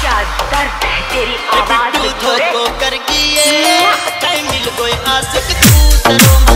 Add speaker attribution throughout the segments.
Speaker 1: क्या दर्द है तेरी आवाज़ में
Speaker 2: थोड़े? कैंडल कोई आशिक तू सरो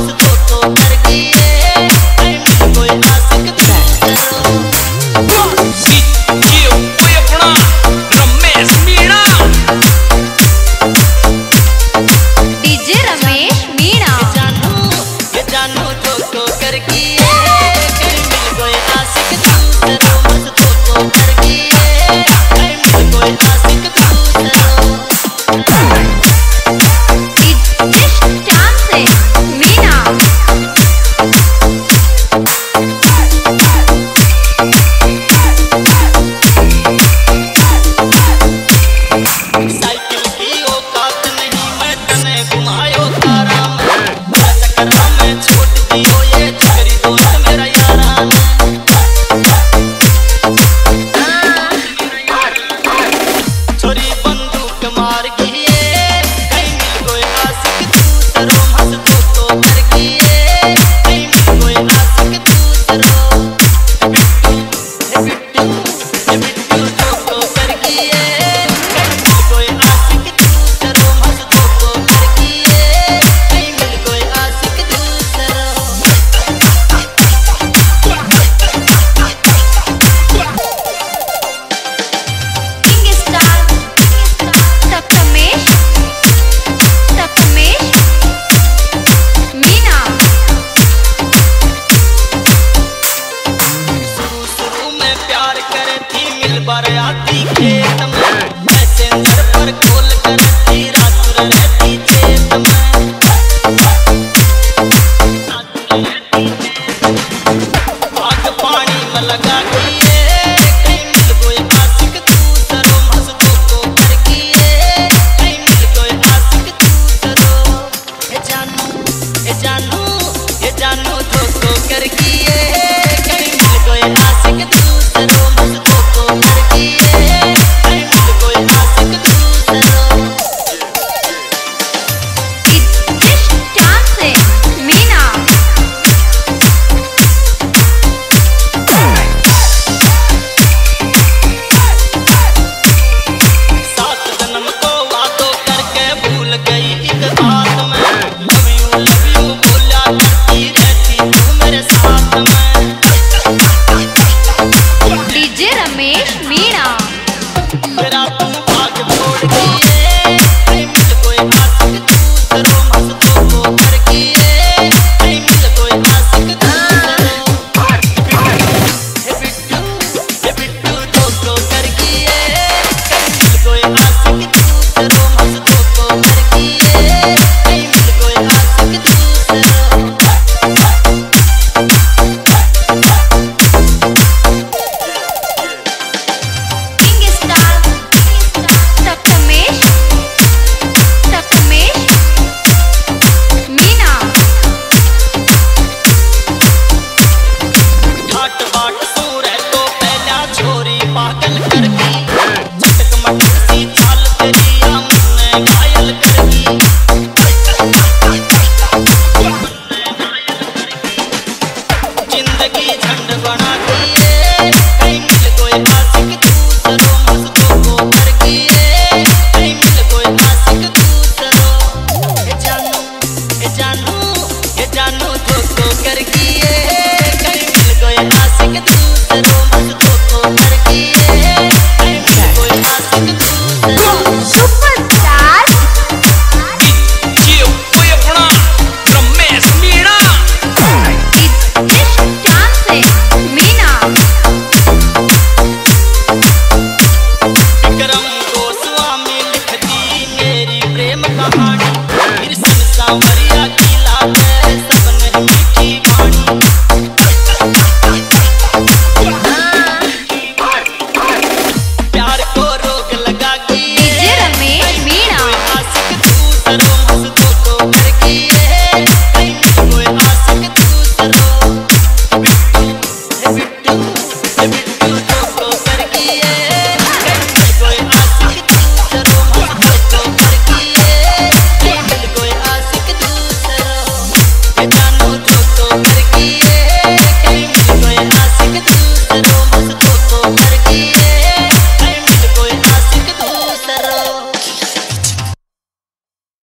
Speaker 2: Yeah,